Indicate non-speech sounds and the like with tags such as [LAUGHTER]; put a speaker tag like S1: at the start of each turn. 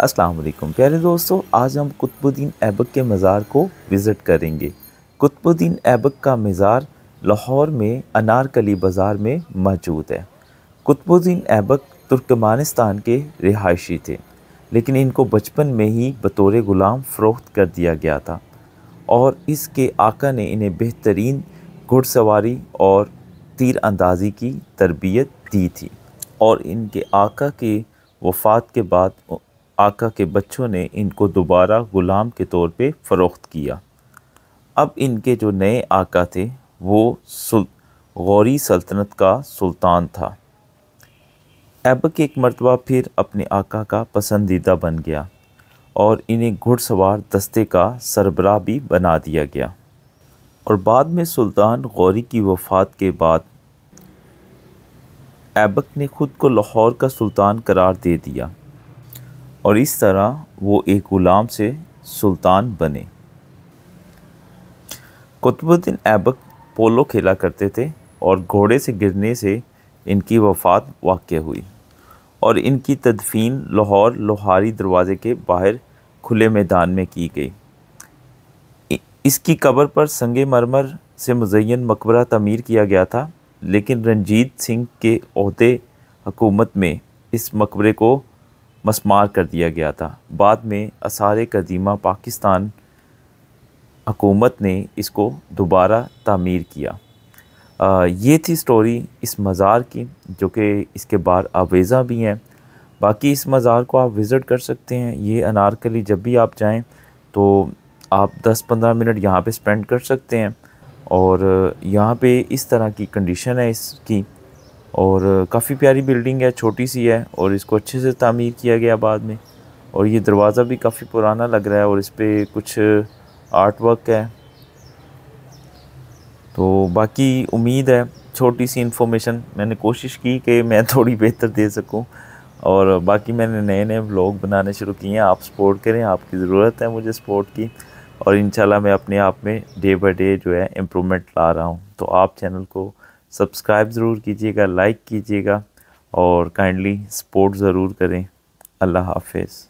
S1: अस्सलाम वालेकुम। प्यारे दोस्तों, आज हम कुतुबुद्दीन ऐबक के मज़ार को विज़िट करेंगे। कुतुबुद्दीन ऐबक का मज़ार लाहौर में अनारकली बाज़ार में मौजूद है। कुतुबुद्दीन ऐबक तुर्कमानिस्तान के रिहायशी थे, लेकिन इनको बचपन में ही बतौर ग़ुलाम फ़रोख्त कर दिया गया था और इसके आका ने इन्हें बेहतरीन घुड़सवारी और तीर अंदाज़ी की तरबियत दी थी और इनके आका के वफ़ात के बाद आका के बच्चों ने इनको दोबारा ग़ुलाम के तौर पे फ़रोख्त किया। अब इनके जो नए आका थे, वो सुल, गौरी सल्तनत का सुल्तान था। ऐबक एक मरतबा फिर अपने आका का पसंदीदा बन गया और इन्हें घुड़सवार दस्ते का सरबराह भी बना दिया गया। और बाद में सुल्तान गौरी की वफ़ात के बाद ऐबक ने ख़ुद को लाहौर का सुल्तान करार दे दिया। और इस तरह वो एक ग़ुलाम से सुल्तान बने। कुतुबुद्दीन ऐबक पोलो खेला करते थे और घोड़े से गिरने से इनकी वफ़ात वाक़ हुई और इनकी तदफीन लाहौर लोहारी दरवाज़े के बाहर खुले मैदान में की गई। इसकी कब्र पर संग मरमर से मुजैन मकबरा तमीर किया गया था, लेकिन रंजीत सिंह के अहदे हकूमत में इस मकबरे को मसमार कर दिया गया था। बाद में आसार कदीमा पाकिस्तान हकूमत ने इसको दोबारा तामीर किया। आ, ये थी स्टोरी इस मज़ार की जो कि इसके बाद आवेज़ा भी हैं। बाकी इस मज़ार को आप विज़िट कर सकते हैं। ये अनारकली जब भी आप जाएँ तो आप 10-15 मिनट यहाँ पे स्पेंड कर सकते हैं। और यहाँ पे इस तरह की कंडीशन है इसकी और काफ़ी प्यारी बिल्डिंग है, छोटी सी है और इसको अच्छे से तामीर किया गया बाद में। और ये दरवाज़ा भी काफ़ी पुराना लग रहा है और इस पर कुछ आर्ट वर्क है। तो बाकी उम्मीद है, छोटी सी इन्फॉर्मेशन मैंने कोशिश की कि मैं [LAUGHS] थोड़ी बेहतर दे सकूँ। और बाकी मैंने नए नए व्लॉग बनाने शुरू किए हैं, आप सपोर्ट करें, आपकी ज़रूरत है मुझे सपोर्ट की। और इंशाल्लाह मैं अपने आप में डे बाई डे जो है इम्प्रूवमेंट ला रहा हूँ। तो आप चैनल को सब्सक्राइब ज़रूर कीजिएगा लाइक कीजिएगा और काइंडली सपोर्ट ज़रूर करें। अल्लाह हाफिज़।